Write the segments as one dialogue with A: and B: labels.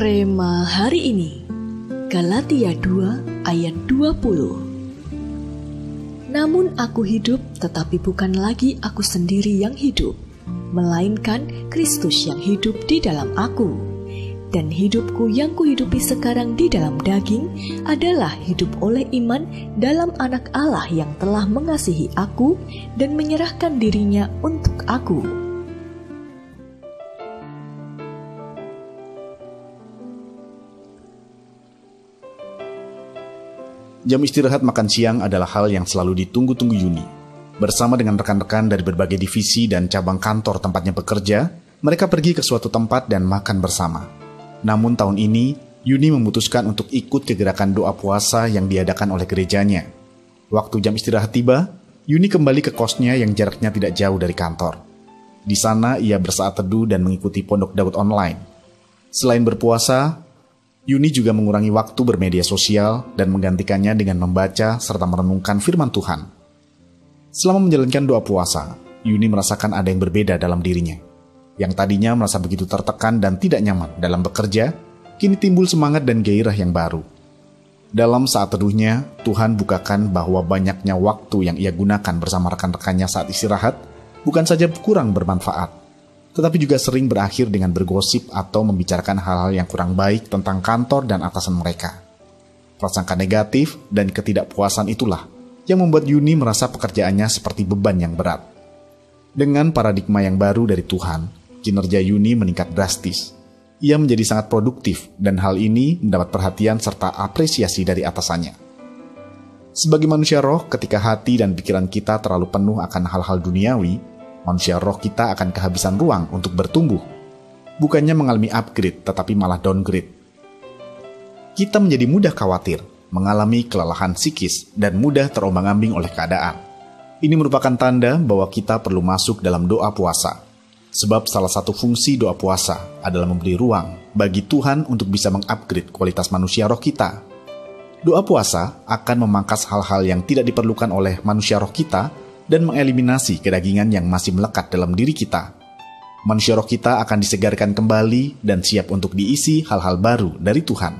A: Rema hari ini Galatia 2 ayat 20 Namun aku hidup tetapi bukan lagi aku sendiri yang hidup melainkan Kristus yang hidup di dalam aku dan hidupku yang kuhidupi sekarang di dalam daging adalah hidup oleh iman dalam anak Allah yang telah mengasihi aku dan menyerahkan dirinya untuk aku.
B: Jam istirahat makan siang adalah hal yang selalu ditunggu-tunggu Yuni. Bersama dengan rekan-rekan dari berbagai divisi dan cabang kantor tempatnya bekerja, mereka pergi ke suatu tempat dan makan bersama. Namun tahun ini, Yuni memutuskan untuk ikut ke gerakan doa puasa yang diadakan oleh gerejanya. Waktu jam istirahat tiba, Yuni kembali ke kosnya yang jaraknya tidak jauh dari kantor. Di sana ia bersaat teduh dan mengikuti pondok Daud online. Selain berpuasa, Yuni juga mengurangi waktu bermedia sosial dan menggantikannya dengan membaca serta merenungkan firman Tuhan. Selama menjalankan doa puasa, Yuni merasakan ada yang berbeda dalam dirinya yang tadinya merasa begitu tertekan dan tidak nyaman dalam bekerja, kini timbul semangat dan gairah yang baru. Dalam saat teduhnya, Tuhan bukakan bahwa banyaknya waktu yang ia gunakan bersama rekan-rekannya saat istirahat bukan saja kurang bermanfaat, tetapi juga sering berakhir dengan bergosip atau membicarakan hal-hal yang kurang baik tentang kantor dan atasan mereka. Prasangka negatif dan ketidakpuasan itulah yang membuat Yuni merasa pekerjaannya seperti beban yang berat. Dengan paradigma yang baru dari Tuhan, kinerja Yuni meningkat drastis. Ia menjadi sangat produktif dan hal ini mendapat perhatian serta apresiasi dari atasannya. Sebagai manusia roh, ketika hati dan pikiran kita terlalu penuh akan hal-hal duniawi, manusia roh kita akan kehabisan ruang untuk bertumbuh. Bukannya mengalami upgrade, tetapi malah downgrade. Kita menjadi mudah khawatir, mengalami kelelahan psikis, dan mudah terombang-ambing oleh keadaan. Ini merupakan tanda bahwa kita perlu masuk dalam doa puasa Sebab salah satu fungsi doa puasa adalah memberi ruang bagi Tuhan untuk bisa mengupgrade kualitas manusia roh kita. Doa puasa akan memangkas hal-hal yang tidak diperlukan oleh manusia roh kita dan mengeliminasi kedagingan yang masih melekat dalam diri kita. Manusia roh kita akan disegarkan kembali dan siap untuk diisi hal-hal baru dari Tuhan.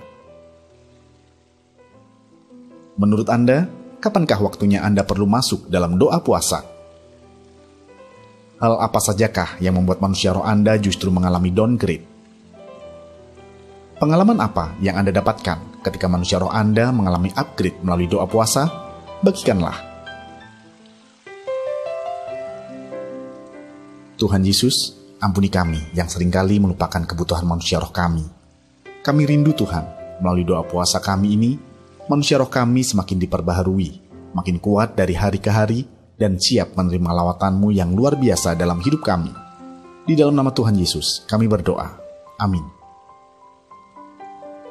B: Menurut Anda, kapankah waktunya Anda perlu masuk dalam doa puasa? Hal apa sajakah yang membuat manusia roh Anda justru mengalami downgrade? Pengalaman apa yang Anda dapatkan ketika manusia roh Anda mengalami upgrade melalui doa puasa? Bagikanlah. Tuhan Yesus, ampuni kami yang sering kali melupakan kebutuhan manusia roh kami. Kami rindu Tuhan, melalui doa puasa kami ini, manusia roh kami semakin diperbaharui, makin kuat dari hari ke hari, dan siap menerima lawatanmu yang luar biasa dalam hidup kami. Di dalam nama Tuhan Yesus, kami berdoa. Amin.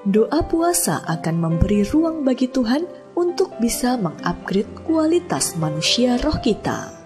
A: Doa puasa akan memberi ruang bagi Tuhan untuk bisa mengupgrade kualitas manusia roh kita.